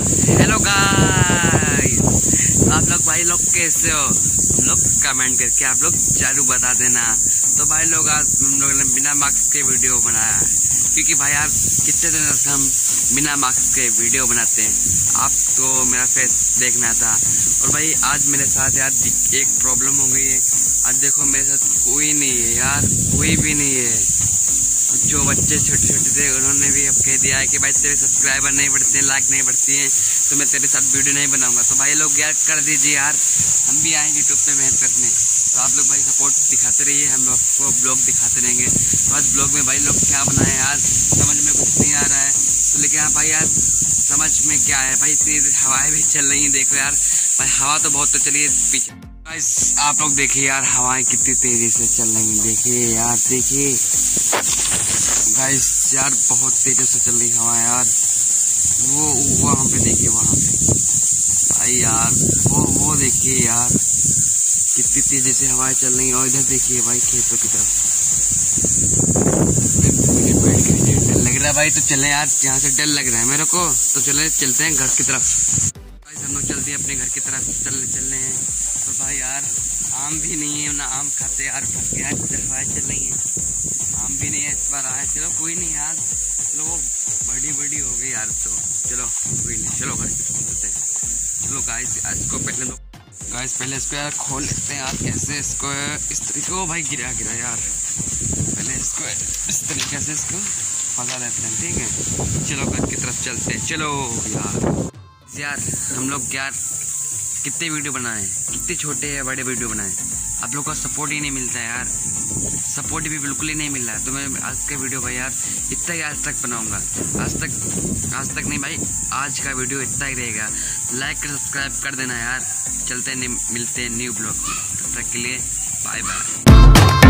Hello guys आप लोग भाई लोग कैसे हो? हम लोग कमेंट करके आप लोग चालू बता देना। तो भाई लोग, आज हम लोग ने बिना मास्क के वीडियो बनाया क्योंकि भाई यार कितने दिन से हम बिना मास्क के वीडियो बनाते हैं। आपको तो मेरा फेस देखना था। और भाई, आज मेरे साथ यार एक प्रॉब्लम हो गई है। आज देखो, मेरे साथ कोई नहीं है यार। कोई भी नहीं है। जो बच्चे छोटे छोटे थे, उन्होंने भी अब कह दिया है कि भाई तेरे सब्सक्राइबर नहीं बढ़ते हैं लाइक नहीं बढ़ती हैं तो मैं तेरे साथ वीडियो नहीं बनाऊँगा। तो भाई लोग यार कर दीजिए यार। हम भी आएँगे यूट्यूब पे मेहनत करने। तो आप लोग भाई सपोर्ट दिखाते रहिए, हम लोग को ब्लॉग दिखाते रहेंगे। तो आज ब्लॉग में भाई लोग क्या बनाए यार, समझ में कुछ नहीं आ रहा है। तो लेकिन हाँ भाई यार, समझ में क्या है? भाई इतनी हवाएँ भी चल रही हैं, देखो यार। भाई हवा तो बहुत तो चलिए पीछे। आप लोग देखिए यार, हवाएँ कितनी तेज़ी से चल रही हैं। देखिए यार, देखिए। गाइस यार, बहुत तेज़ी से चल रही हवा, यार। वो वहाँ पे, देखिए वहाँ पे। भाई यार, वो वो देखिए यार, कितनी तेज़ी से हवाएँ चल रही हैं। और इधर देखिए भाई, खेतों की तरफ़। डर लग रहा है भाई तो चले यार, यहाँ से डर लग रहा है मेरे को। तो चले, चलते हैं घर की तरफ़। भाई हम लोग चलते हैं अपने घर की तरफ़ चल चल रहे हैं। तो भाई यार, आम भी नहीं है, ना आम खाते, यार गया हवाएँ चल रही हैं। भी नहीं है इस बार आए। चलो, कोई नहीं यार। चलो, वो बड़ी बड़ी हो गई यार तो। चलो, कोई नहीं। चलो घर की तरफ़ चलते हैं। चलो गाइस इसको पहले लोग गाइस पहले इसको यार खोल लेते हैं यार। कैसे इसको, इस तरीके को भाई, गिरा गिरा यार। पहले इसको, इस तरीके से इसको फंसा देते हैं, ठीक है? चलो घर की तरफ़ चलते हैं। चलो यार। यार, हम लोग यार कितने वीडियो बनाए, कितने छोटे या बड़े वीडियो बनाए। आप लोग का सपोर्ट ही नहीं मिलता यार। सपोर्ट भी बिल्कुल ही नहीं मिल रहा है। तो मैं आज का वीडियो भाई यार, इतना ही आज तक बनाऊँगा। आज तक आज तक नहीं भाई, आज का वीडियो इतना ही रहेगा। लाइक कर सब्सक्राइब कर देना यार। चलते हैं, मिलते हैं न्यू ब्लॉग तब तक के लिए बाय बाय